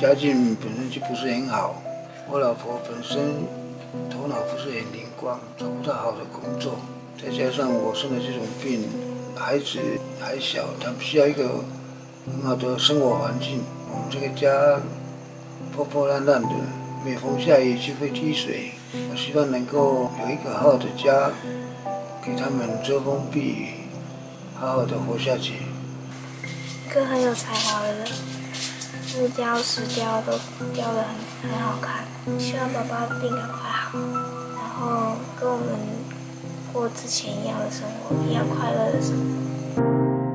家境本身就不是很好，我老婆本身头脑不是很灵光，找不到好的工作，再加上我生的这种病，孩子还小，他需要一个很好的生活环境。我们这个家破破烂烂的，每逢下雨就会积水。我希望能够有一个好的家，给他们遮风避雨，好好的活下去。一个很有才华的人人，木雕、石雕都雕的很很好看。希望宝宝病赶快好，然后跟我们过之前一样的生活，一样快乐的生活。